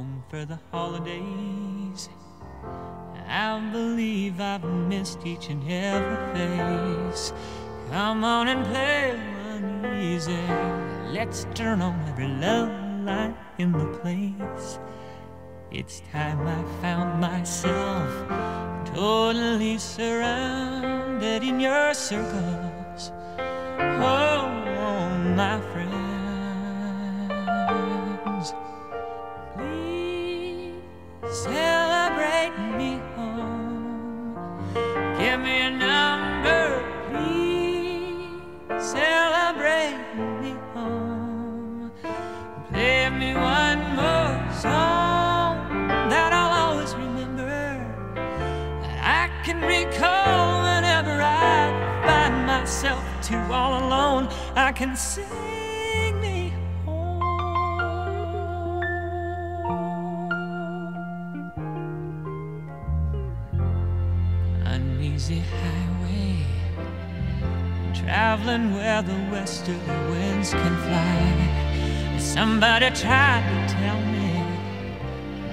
home for the holidays. I believe I've missed each and every face. Come on and play one easy. Let's turn on every love light in the place. It's time I found myself totally surrounded in your circles. Oh, oh my friends. Celebrate me home. Give me a number, please celebrate me home. Play me one more song that I'll always remember. I can recall whenever I find myself too all alone. I can sing easy highway, traveling where the westerly winds can fly. Somebody tried to tell me,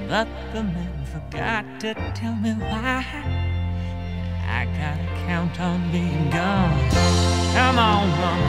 but the man forgot to tell me why. I gotta count on being gone. Come on, mama.